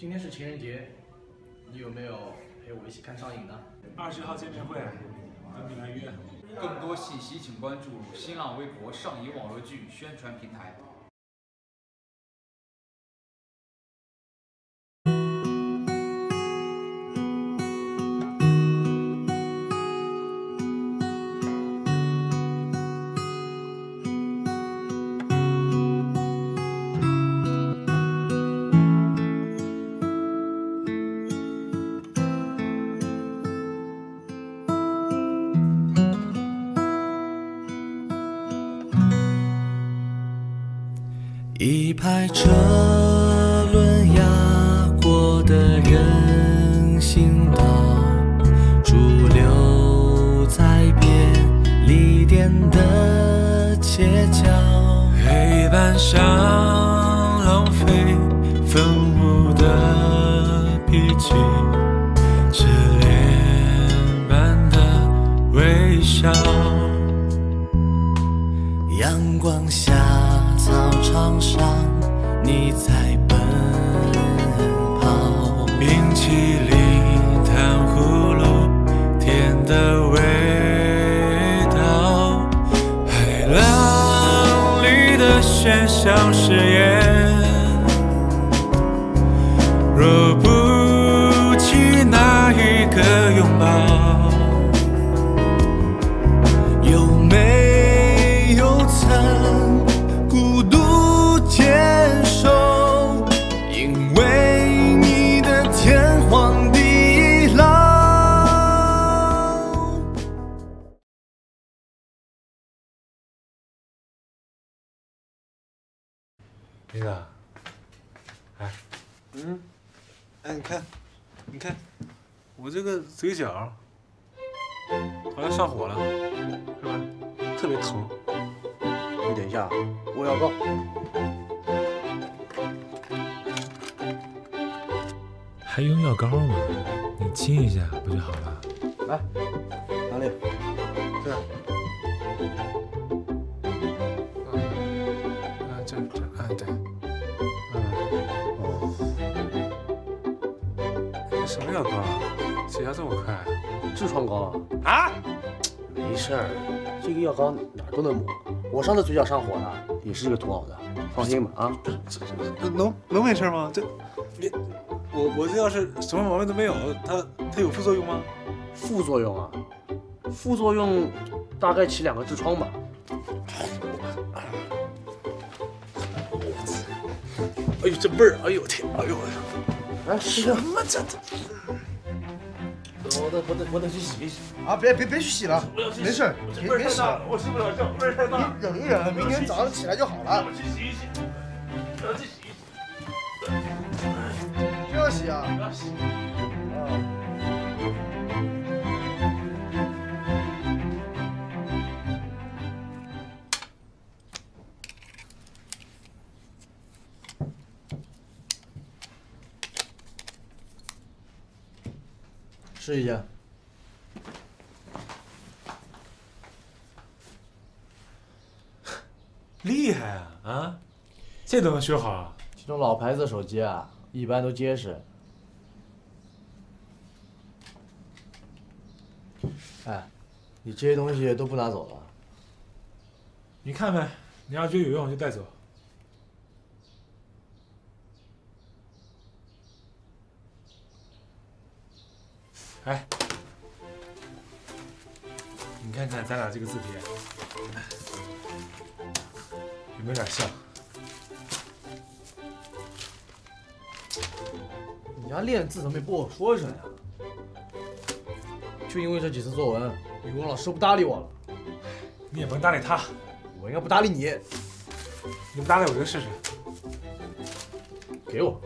今天是情人节，你有没有陪我一起看上影呢？二十号见面会，等你来约。更多信息请关注新浪微博上影网络剧宣传平台。一排车轮压过的人行道，驻留在便利店的街角，黑板上像是我这个嘴角好像上火了，是吧？特别疼。你等一下，我要膏。还用药膏吗？你亲一下不就好了？来，哪里？这儿。啊，这这，啊对，嗯。这什么药膏啊？起效这么快？痔疮膏啊？啊？没事儿，这个药膏哪儿都能抹。我上次嘴角上火了，也是这个涂好的，放心吧啊。这能能没事吗？这，你我我这要是什么毛病都没有，它它有副作用吗？副作用啊？副作用大概起两个痔疮吧。哎呦，这味儿，哎呦天，哎呦，哎，什么这这？我得我得我得去洗一洗。啊，别别别去洗了，没事儿，别别洗了，我受不了这，味儿太大。你忍一忍，明天早上起来就好了。我去洗一洗，我要去洗一洗。就要洗啊？要洗。试一下。厉害啊啊！这都能修好啊？这种老牌子手机啊，一般都结实。哎，你这些东西都不拿走了？你看呗，你要觉得有用就带走。哎，你看看咱俩这个字体有没有点像？你家练字怎么也不跟我说一声呀？就因为这几次作文，语文老师不搭理我了。你也甭搭理他，我应该不搭理你。你不搭理我就试试。给我。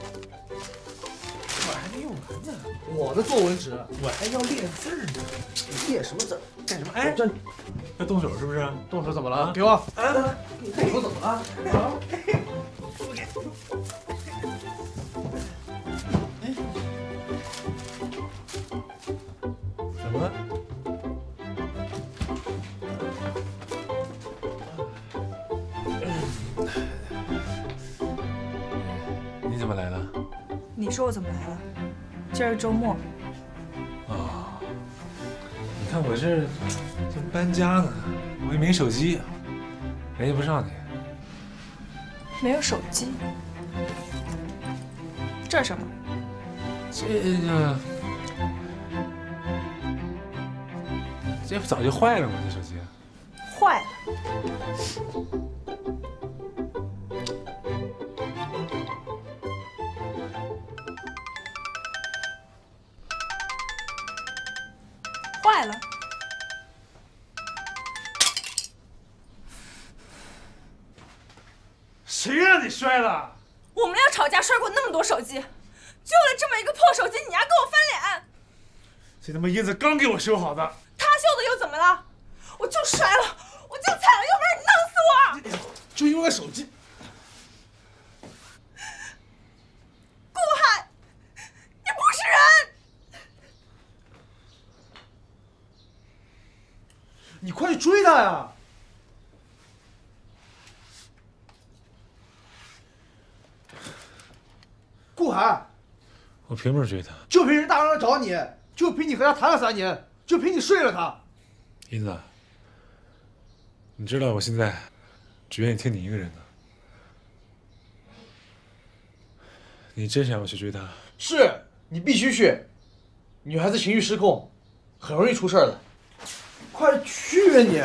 我的作文纸。我还要练字呢。练什么字？干什么？哎，这要动手是不是？动手怎么了？给我。啊，给我怎么了？啊？怎么了？你怎么来了？你说我怎么来了。今儿是周末，啊，你看我这正搬家呢，我也没手机，联系不上你。没有手机。这是什么？这个，这不早就坏了吗？这手机。坏了。谁让你摔了？我们俩吵架摔过那么多手机，就为这么一个破手机，你还跟我翻脸？这他妈英子刚给我修好的。他修的又怎么了？我就摔了，我就踩了，要不然你弄死我！就因为个手机，顾海，你不是人！你快去追他呀！顾海，我凭什么追他？就凭人大让找你，就凭你和他谈了三年，就凭你睡了他。英子，你知道我现在只愿意听你一个人的。你真想要去追他？是你必须去，女孩子情绪失控，很容易出事的。快去啊你！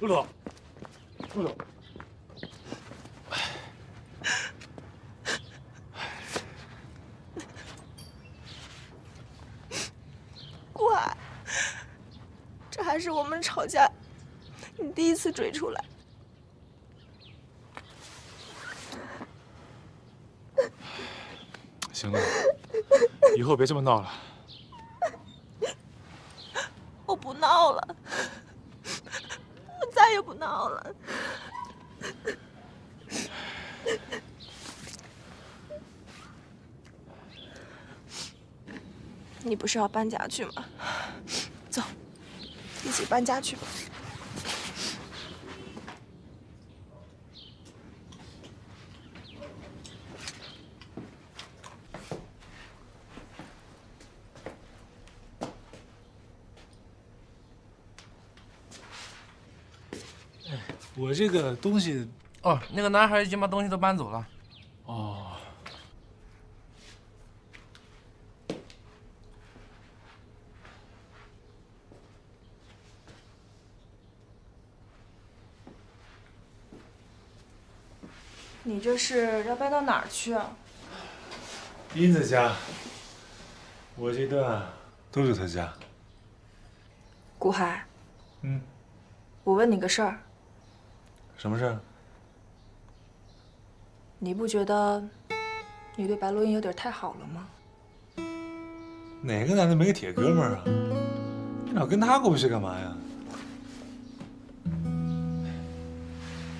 陆总，陆总，顾海，这还是我们吵架你第一次追出来。行了，以后别这么闹了。我不闹了，我再也不闹了。你不是要搬家去吗？搬家去吧。我这个东西，哦，那个男孩已经把东西都搬走了。你这是要搬到哪儿去啊？英子家，我这段都是他家。顾海，嗯，我问你个事儿，什么事儿？你不觉得你对白洛英有点太好了吗？哪个男的没个铁哥们儿啊？你老跟他过不去干嘛呀？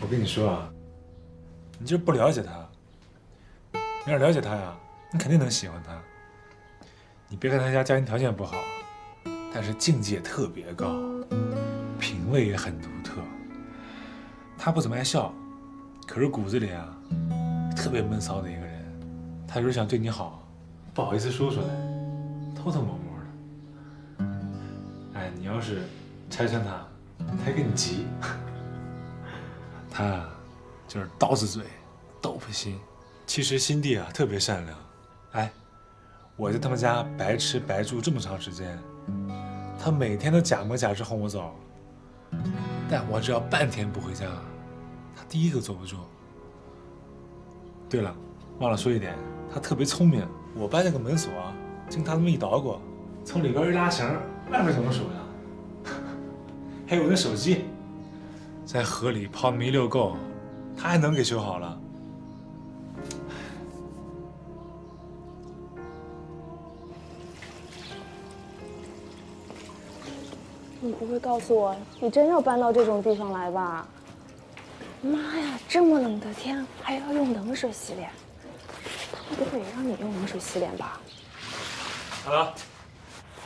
我跟你说啊，你就是不了解他。你要是了解他呀，你肯定能喜欢他。你别看他家家庭条件不好，但是境界特别高，品味也很独特。他不怎么爱笑，可是骨子里啊，特别闷骚的一个人。他就是想对你好，不好意思说出来。偷偷摸摸的。哎，你要是拆穿他，他还跟你急。他啊，就是刀子嘴，豆腐心，其实心地啊特别善良。哎，我在他们家白吃白住这么长时间，他每天都假模假式哄我走，但我只要半天不回家，他第一个坐不住。对了，忘了说一点，他特别聪明。我搬那个门锁。经他这么一捣鼓，从里边一拉绳，外面就能锁上。还有我那手机，在河里泡那么一溜够，他还能给修好了。你不会告诉我，你真要搬到这种地方来吧？妈呀，这么冷的天还要用冷水洗脸，他们不会也让你用冷水洗脸吧？好了，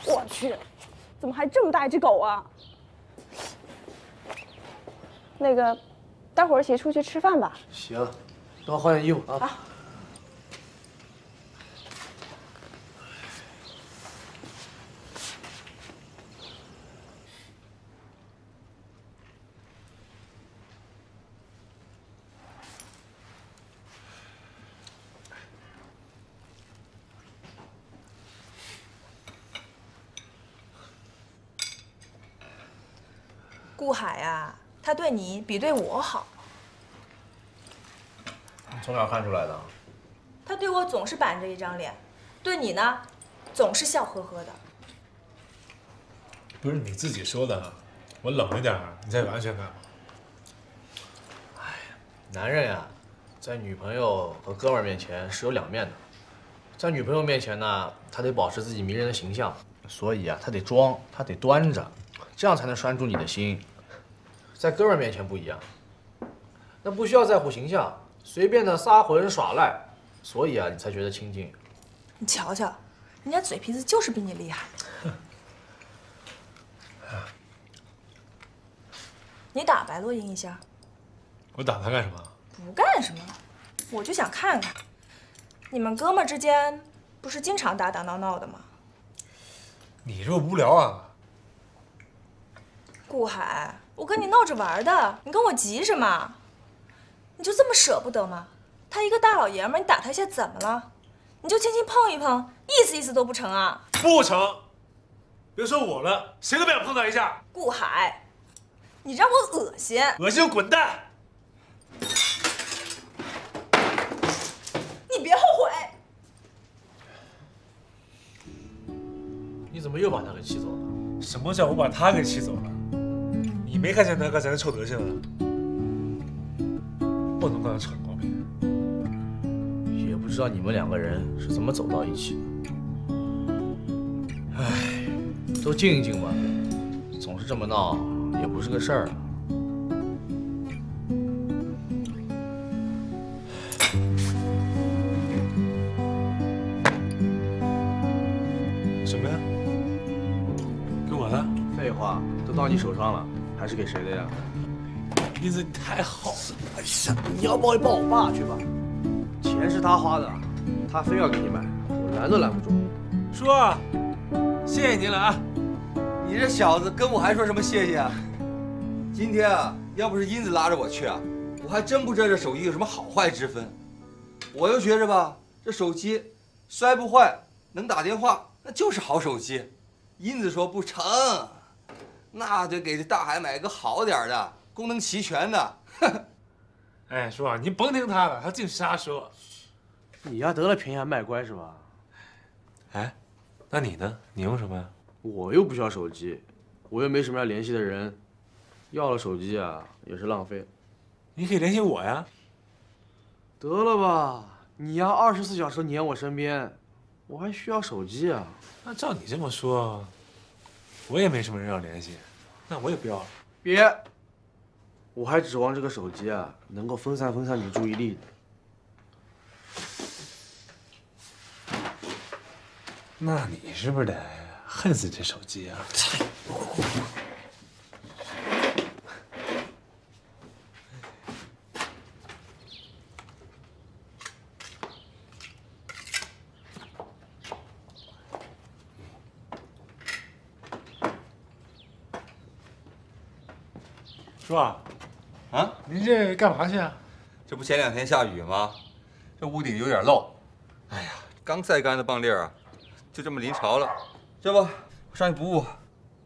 我去，怎么还这么大一只狗啊？那个，待会儿一起出去吃饭吧。行，等我换件衣服啊。好。顾海啊，他对你比对我好，你从哪看出来的？他对我总是板着一张脸，对你呢，总是笑呵呵的。不是你自己说的，我冷一点，你才有安全感。男人呀，在女朋友和哥们儿面前是有两面的。在女朋友面前呢，他得保持自己迷人的形象，所以啊，他得装，他得端着，这样才能拴住你的心。在哥们儿面前不一样，那不需要在乎形象，随便的撒浑耍赖，所以啊，你才觉得亲近。你瞧瞧，人家嘴皮子就是比你厉害。你打白洛英一下，我打他干什么？不干什么，我就想看看，你们哥们儿之间不是经常打打闹闹的吗？你这么无聊啊？顾海，我跟你闹着玩的，你跟我急什么？你就这么舍不得吗？他一个大老爷们，你打他一下怎么了？你就轻轻碰一碰，意思意思都不成啊？不成！别说我了，谁都别想碰他一下。顾海，你让我恶心！恶心就滚蛋！你别后悔！你怎么又把他给气走了？什么叫我把他给气走了？你没看见他刚才那臭德行啊？不能跟他扯毛病。也不知道你们两个人是怎么走到一起的。唉，都静一静吧，总是这么闹也不是个事儿啊。什么呀？给我的？废话，都到你手上了，还是给谁的呀？英子，你太好了。哎呀，你要抱就抱我爸去吧，钱是他花的，他非要给你买，我拦都拦不住。叔，谢谢您了啊！你这小子跟我还说什么谢谢啊？今天啊，要不是英子拉着我去啊，我还真不知道这手机有什么好坏之分。我就觉着吧，这手机摔不坏，能打电话，那就是好手机。英子说不成，那得给这大海买个好点的，功能齐全的。哎，叔啊，您甭听他的，他净瞎说。你呀得了便宜还卖乖是吧？哎，那你呢？你用什么呀？我又不需要手机，我又没什么要联系的人，要了手机啊也是浪费。你可以联系我呀。得了吧，你呀二十四小时黏我身边，我还需要手机啊？那照你这么说，我也没什么人要联系，那我也不要了。别，我还指望这个手机啊能够分散分散你的注意力呢。那你是不是得恨死这手机啊？叔啊，啊，您这干嘛去啊？这不前两天下雨吗？这屋顶有点漏。哎呀，刚晒干的棒粒儿啊，就这么淋潮了。这不，我上去补补。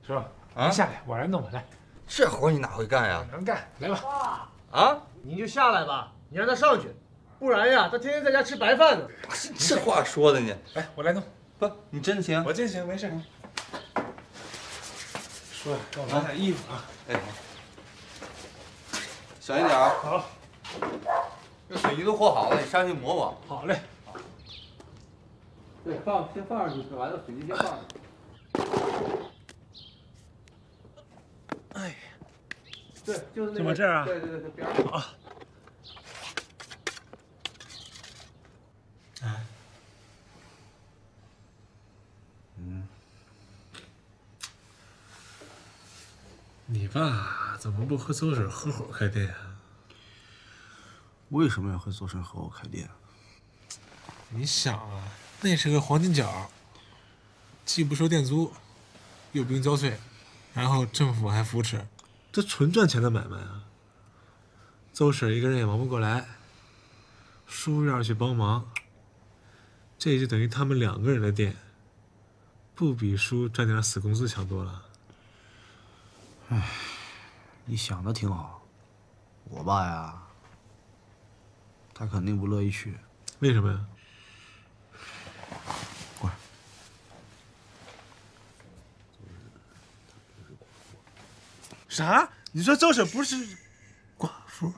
叔，啊您下来，我来弄吧，来。这活你哪会干呀？能干，来吧。啊，你就下来吧，你让他上去，不然呀他天天在家吃白饭呢。这话说的呢。来，我来弄。不，你真行？我真行，没事。叔，帮我拿点衣服啊。哎，小心点啊。好。这水泥都和好了，你上去抹抹。好嘞。对，放先放上去，完了水泥先放上去。哎，对，就是那个就往这儿啊对对对对，边上啊。哎，嗯，你爸怎么不和邹婶合伙开店啊？为什么要和邹婶合伙开店？你想啊，那是个黄金角，既不收店租，又不用交税，然后政府还扶持，这纯赚钱的买卖啊！邹婶一个人也忙不过来，叔要是去帮忙，这就等于他们两个人的店，不比叔赚点死工资强多了。唉，你想的挺好，我爸呀，他肯定不乐意去。为什么呀？啥？你说邹婶不是寡妇？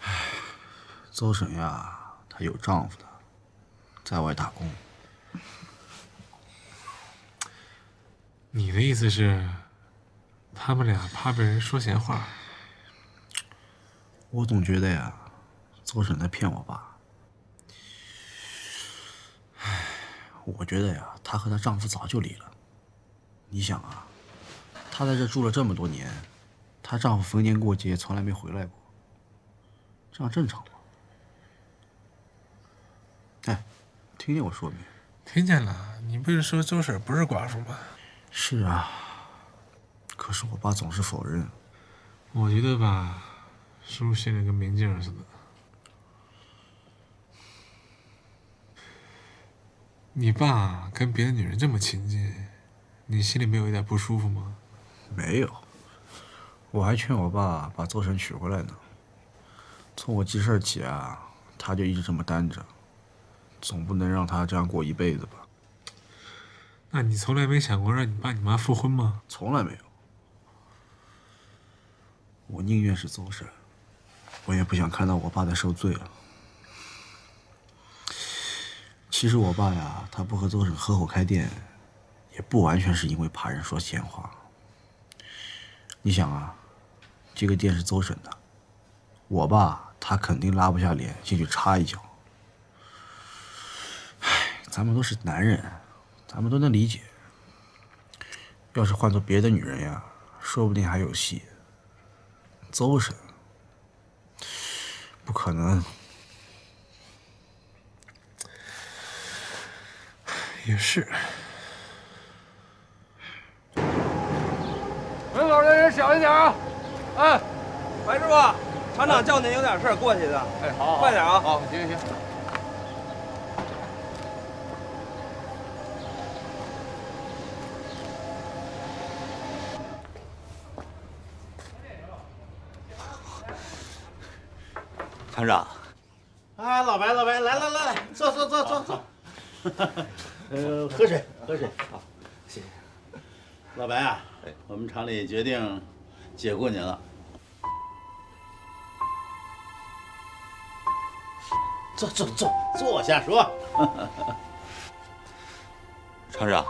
邹婶呀，她有丈夫的，在外打工。你的意思是，他们俩怕被人说闲话？我总觉得呀，邹婶在骗我爸。唉，我觉得呀，她和她丈夫早就离了。你想啊，她在这住了这么多年，她丈夫逢年过节从来没回来过，这样正常吗？哎，听见我说没？听见了，你不是说邹婶不是寡妇吗？是啊，可是我爸总是否认。我觉得吧，叔心里跟明镜似的。你爸跟别的女人这么亲近，你心里没有一点不舒服吗？没有，我还劝我爸把邹晨娶回来呢。从我记事起啊，他就一直这么单着，总不能让他这样过一辈子吧？那你从来没想过让你爸你妈复婚吗？从来没有。我宁愿是邹婶，我也不想看到我爸再受罪了。其实我爸呀，他不和邹婶合伙开店，也不完全是因为怕人说闲话。你想啊，这个店是邹婶的，我爸他肯定拉不下脸进去插一脚。唉，咱们都是男人。咱们都能理解。要是换做别的女人呀，说不定还有戏。邹婶，不可能。也是。门口的人小一点啊！哎，白师傅，厂长叫您有点事儿过去的。哎，好，快点啊！好，行行行。厂长，哎，老白，老白，来来来来，坐坐坐坐坐。呃，喝水，喝水。好，谢谢。老白啊，我们厂里决定解雇您了。坐坐坐，坐下说。厂长，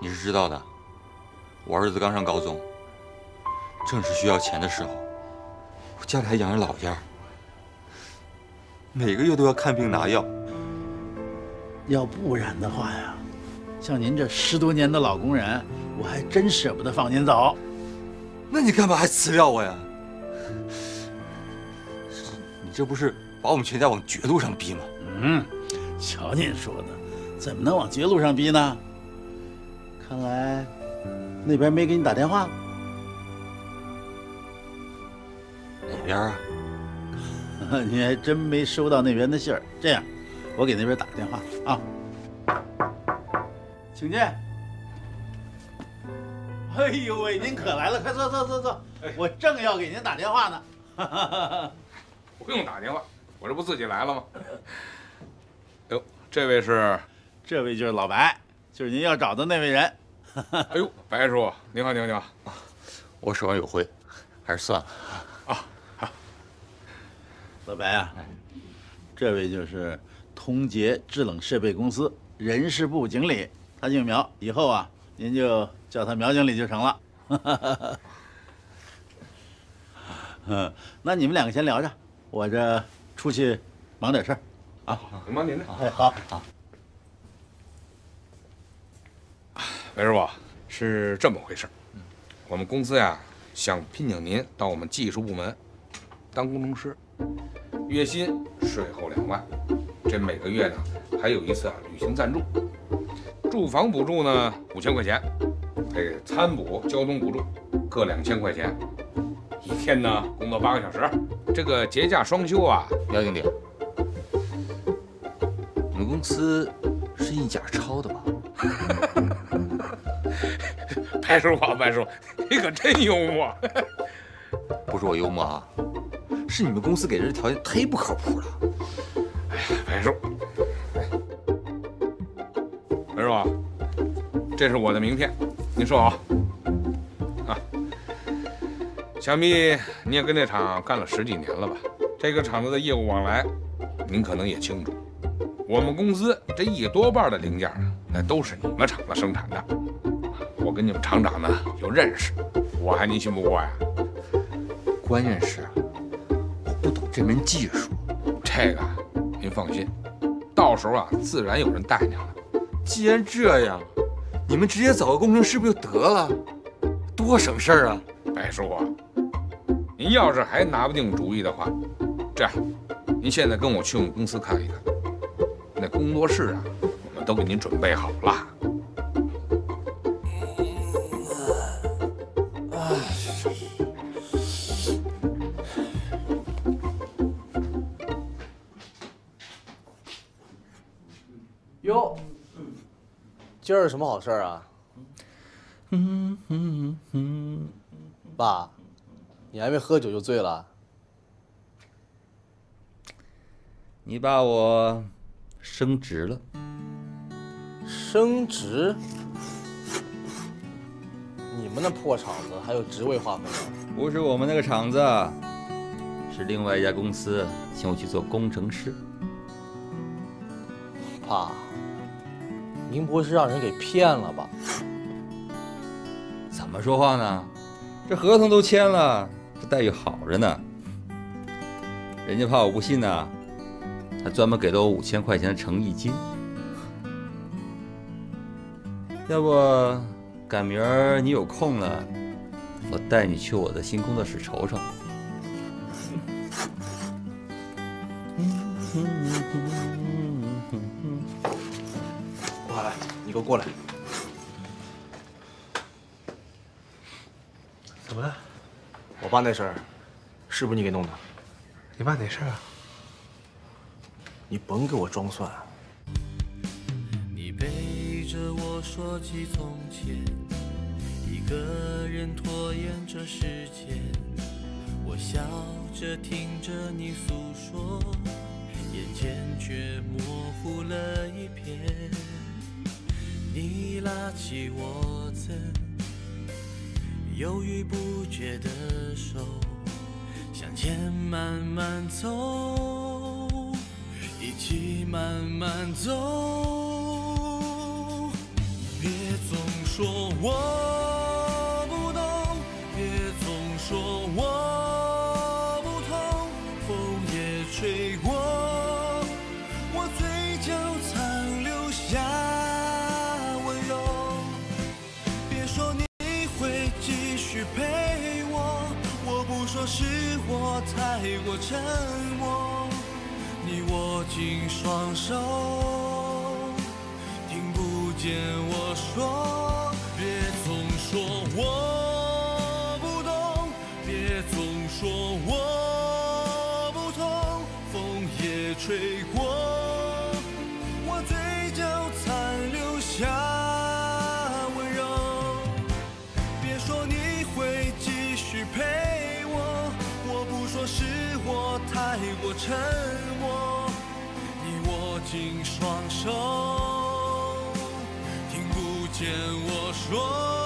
你是知道的，我儿子刚上高中，正是需要钱的时候。我家里还养着老家，每个月都要看病拿药。要不然的话呀，像您这十多年的老工人，我还真舍不得放您走。那你干嘛还辞掉我呀？你这不是把我们全家往绝路上逼吗？嗯，瞧您说的，怎么能往绝路上逼呢？看来那边没给你打电话。边啊？你还真没收到那边的信儿。这样，我给那边打个电话啊。请进。哎呦喂，您可来了，快坐坐坐坐。我正要给您打电话呢。不用打电话，我这不自己来了吗？哎呦，这位是？这位就是老白，就是您要找的那位人。哎呦，白师傅，您好，您好，您好。我手上有灰，还是算了。老白啊，这位就是通杰制冷设备公司人事部经理，他姓苗，以后啊您就叫他苗经理就成了。嗯，那你们两个先聊着，我这出去忙点事儿。啊，您忙您的。哎，好好。白师傅，是这么回事我们公司呀想聘请您到我们技术部门当工程师，月薪税后两万，这每个月呢还有一次啊旅行赞助，住房补助呢五千块钱，这餐补、交通补助各两千块钱，一天呢工作八个小时，这个节假双休啊，苗经理，你们公司是印假钞的吧？白师傅，白师傅，你可真幽默。不是我幽默啊，是你们公司给人的条件忒不靠谱了。哎呀，白叔，白叔啊，这是我的名片，您收好。啊，想必你也跟这厂干了十几年了吧？这个厂子的业务往来，您可能也清楚。我们公司这一多半的零件啊，那都是你们厂子生产的。我跟你们厂长呢有认识，我还您信不过呀？关键是，我不懂这门技术。这个您放心，到时候啊，自然有人带您了。既然这样，你们直接找个工程师不就得了？多省事儿啊！白叔啊，您要是还拿不定主意的话，这样，您现在跟我去我们公司看一看，那工作室啊，我们都给您准备好了。今儿有什么好事儿啊？嗯嗯嗯，爸，你还没喝酒就醉了？你把我升职了。升职？你们那破厂子还有职位划分啊？不是我们那个厂子，是另外一家公司请我去做工程师。爸，您不会是让人给骗了吧？怎么说话呢？这合同都签了，这待遇好着呢。人家怕我不信呢，还专门给了我五千块钱的诚意金。要不赶明儿你有空了，我带你去我的新工作室瞅瞅。给我过来。怎么了？我爸那事儿，是不是你给弄的？你爸哪事儿啊？你甭给我装蒜。你背着我说起从前，一个人拖延着时间，我笑着听着你诉说，眼前却模糊了一片。你拉起我曾犹豫不决的手，向前慢慢走，一起慢慢走。别总说我是我太过沉默，你握紧双手。听不见我说，别总说我不懂，别总说我沉默，你握紧双手。听不见我说。